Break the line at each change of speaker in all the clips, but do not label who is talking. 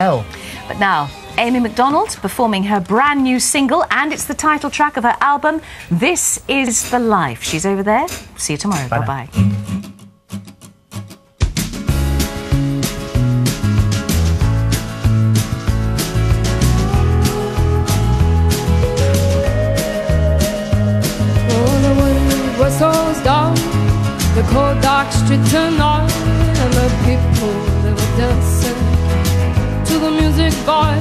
Oh.
But now, Amy Macdonald performing her brand new single, and it's the title track of her album, This Is the Life. She's over there. See you tomorrow. Bye bye.
The wind whistles down the cold dark street tonight, and to the boy,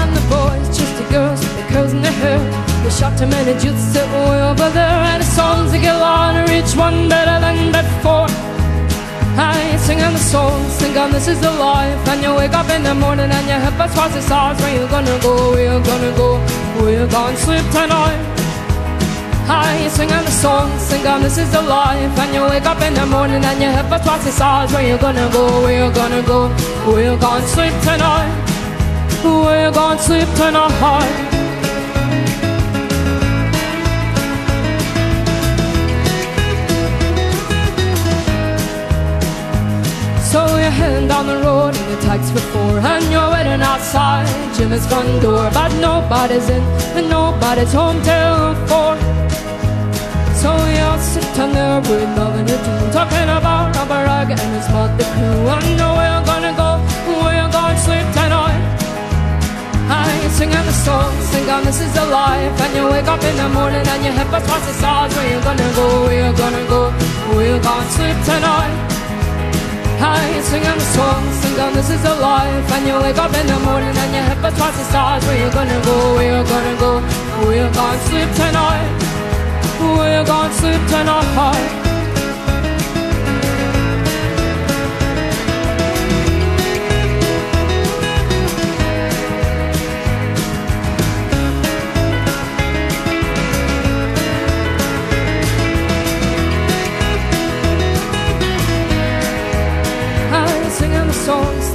and the boys just the girls the curls in their hair. They shot to many way over there, and the songs they get louder, each one better than before. I sing on the songs, sing on this is the life. And you wake up in the morning and your hip twice the size Where you gonna go, where you gonna go, where you gonna sleep tonight? I sing on the song, sing on this is the life. And you wake up in the morning and your hip twice the size Where you gonna go, where you gonna go, where you gonna sleep tonight Where you gonna sleep tonight So you're heading down the road and your for four And you're waiting outside Jimmy's front door But nobody's in and nobody's home till four So you're sitting there with nothing to do Talking about sing on this is the life. And you wake up in the morning and hip is twice the size Where you gonna go, where you gonna go, where you gonna sleep tonight? I sing on the song, sing on this is a life. And you wake up in the morning and hip is twice the size Where you gonna go, where you gonna go, where you gonna sleep tonight? Where you gonna sleep tonight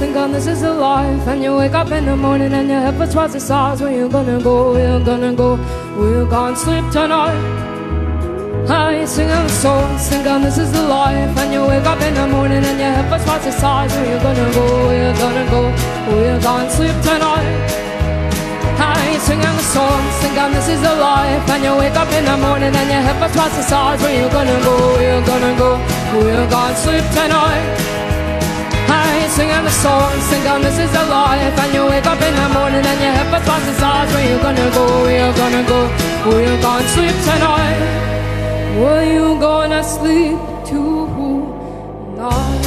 think on this is a life. And you wake up in the morning and your hip is twice the size Where you gonna go, where you gonna go, where you gonna sleep tonight? I sing the songs, think on this is the life. And you wake up in the morning and your hip is twice the size Where you gonna go, where you gonna go, where you gonna sleep tonight? I sing on the song, sing on this is the life. And you wake up in the morning and your hip is twice the size Where you gonna go, where you gonna go, where you gonna sleep tonight song, sing on this is the life. And you wake up in the morning and your hip is twice the Where you gonna go, where you gonna go, where you gonna sleep tonight? Where you gonna sleep tonight